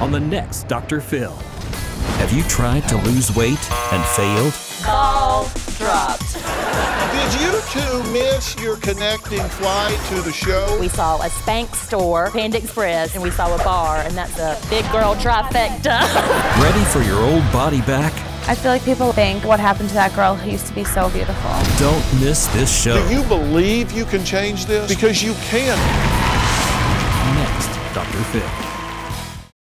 on the next Dr. Phil. Have you tried to lose weight and failed? Ball dropped. Did you two miss your connecting flight to the show? We saw a Spanx store, Panda Express, and we saw a bar, and that's a big girl trifecta. Ready for your old body back? I feel like people think what happened to that girl who used to be so beautiful. Don't miss this show. Do you believe you can change this? Because you can. Next, Dr. Phil.